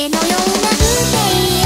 絵のような風景。